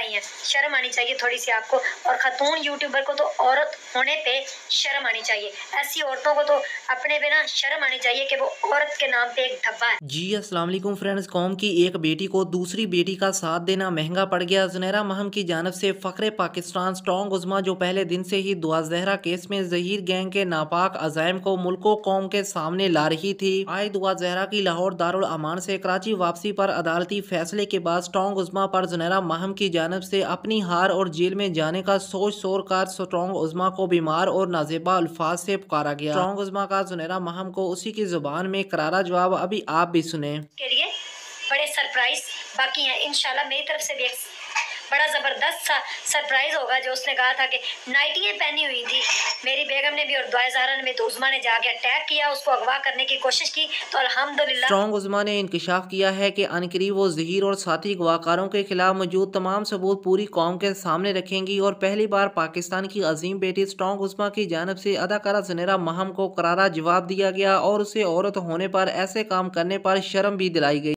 भाई हैं। शर्म आनी चाहिए थोड़ी सी आपको। और ख़ातून यूट्यूबर को तो औरत होने पे शर्म आनी चाहिए। ऐसी औरतों को तो अपने पे ना शर्म आनी चाहिए कि वो औरत के नाम पे एक धब्बा है। जी, अस्सलाम वालेकुम फ्रेंड्स। कौम की एक बेटी को दूसरी बेटी का साथ देना महँगा पड़ गया। जुनैरा महम की जानब से फ़ख्र पाकिस्तान स्ट्रॉन्ग उजमा जो पहले दिन से ही दुआ जहरा केस में जहीर गैंग के नापाक अजायम को मुल्को, कौम के सामने ला रही थी। आई दुआ जहरा की लाहौर दारुल अमान से कराची वापसी पर अदालती फैसले के बाद स्ट्रॉन्ग उजमा पर जुनैरा महम की जानब से अपनी हार और जेल में जाने का सोच शोर कर स्ट्रॉन्ग उजमा को बीमार और नाजेबा अल्फाज से पुकारा गया। स्ट्रॉन्ग उजमा का सुनहरा महम को उसी की ज़ुबान में करारा जवाब अभी आप भी सुने। के लिए बड़े सरप्राइज़ बाकी हैं। इनशाला मेरी तरफ़ से भी बड़ा ज़बरदस्त सा सरप्राइज़ होगा जो उसने कहा था कि नाइटियाँ पहनी हुई थी। ने भी और दुआ जहरा ने भी तो उज़मा ने जाके अटैक किया, उसको अगवा करने की कोशिश की तो अल्हम्दुलिल्लाह। स्ट्रॉन्ग उज़मा ने इंकशाफ किया है कि अनकरीब वो जहीर और साथी गवाकारों के खिलाफ मौजूद तमाम सबूत पूरी कौम के सामने रखेंगी और पहली बार पाकिस्तान की अजीम बेटी स्ट्रॉन्ग उज़मा की जानब से अदाकारा जनेरा महम को करारा जवाब दिया गया और उसे औरत होने पर ऐसे काम करने पर शर्म भी दिलाई गई।